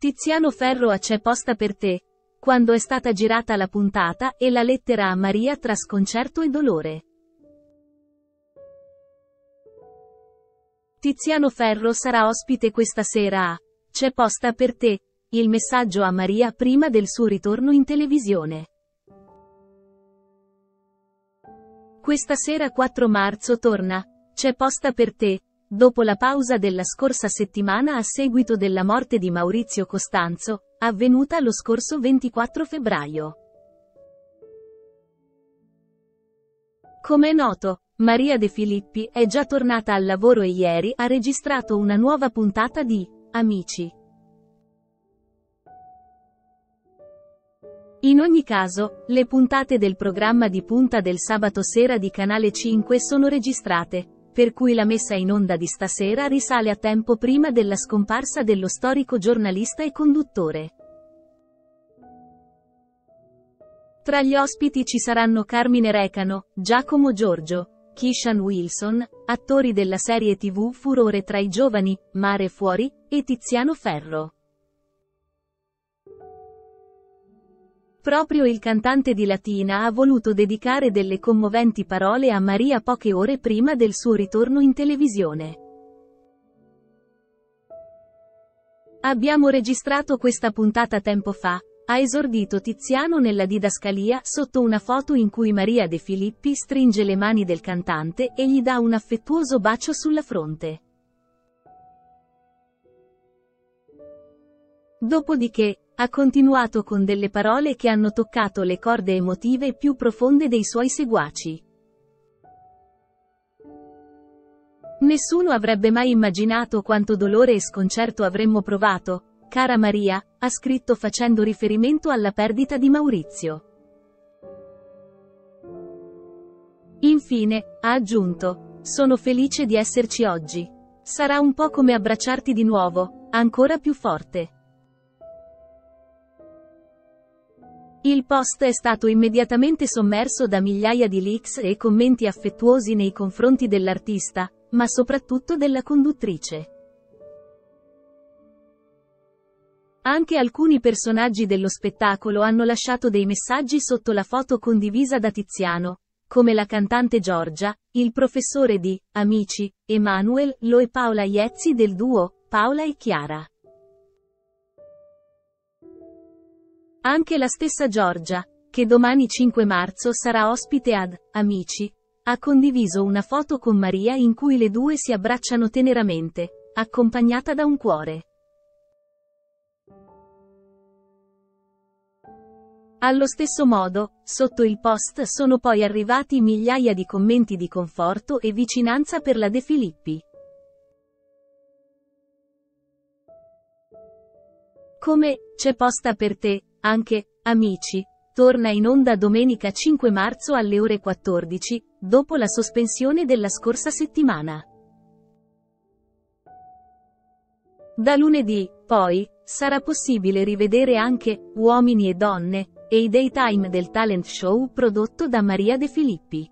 Tiziano Ferro a C'è posta per te. Quando è stata girata la puntata e la lettera a Maria tra sconcerto e dolore. Tiziano Ferro sarà ospite questa sera a C'è posta per te. Il messaggio a Maria prima del suo ritorno in televisione. Questa sera 4 marzo torna. C'è posta per te. Dopo la pausa della scorsa settimana a seguito della morte di Maurizio Costanzo, avvenuta lo scorso 24 febbraio. Come è noto, Maria De Filippi è già tornata al lavoro e ieri ha registrato una nuova puntata di Amici. In ogni caso, le puntate del programma di punta del sabato sera di Canale 5 sono registrate, per cui la messa in onda di stasera risale a tempo prima della scomparsa dello storico giornalista e conduttore. Tra gli ospiti ci saranno Carmine Recano, Giacomo Giorgio, Kishan Wilson, attori della serie tv Furore tra i giovani, Mare Fuori, e Tiziano Ferro. Proprio il cantante di Latina ha voluto dedicare delle commoventi parole a Maria poche ore prima del suo ritorno in televisione. Abbiamo registrato questa puntata tempo fa, ha esordito Tiziano nella didascalia sotto una foto in cui Maria De Filippi stringe le mani del cantante e gli dà un affettuoso bacio sulla fronte. Dopodiché, ha continuato con delle parole che hanno toccato le corde emotive più profonde dei suoi seguaci. Nessuno avrebbe mai immaginato quanto dolore e sconcerto avremmo provato, cara Maria, ha scritto facendo riferimento alla perdita di Maurizio. Infine, ha aggiunto, sono felice di esserci oggi. Sarà un po' come abbracciarti di nuovo, ancora più forte. Il post è stato immediatamente sommerso da migliaia di leaks e commenti affettuosi nei confronti dell'artista, ma soprattutto della conduttrice. Anche alcuni personaggi dello spettacolo hanno lasciato dei messaggi sotto la foto condivisa da Tiziano, come la cantante Giorgia, il professore di Amici, Emanuel, Lo e Paola Iezzi del duo Paola e Chiara. Anche la stessa Giorgia, che domani 5 marzo sarà ospite ad Amici, ha condiviso una foto con Maria in cui le due si abbracciano teneramente, accompagnata da un cuore. Allo stesso modo, sotto il post sono poi arrivati migliaia di commenti di conforto e vicinanza per la De Filippi. Come, c'è posta per te, anche, amici, torna in onda domenica 5 marzo alle ore 14, dopo la sospensione della scorsa settimana. Da lunedì, poi, sarà possibile rivedere anche Uomini e donne e i daytime del talent show prodotto da Maria De Filippi.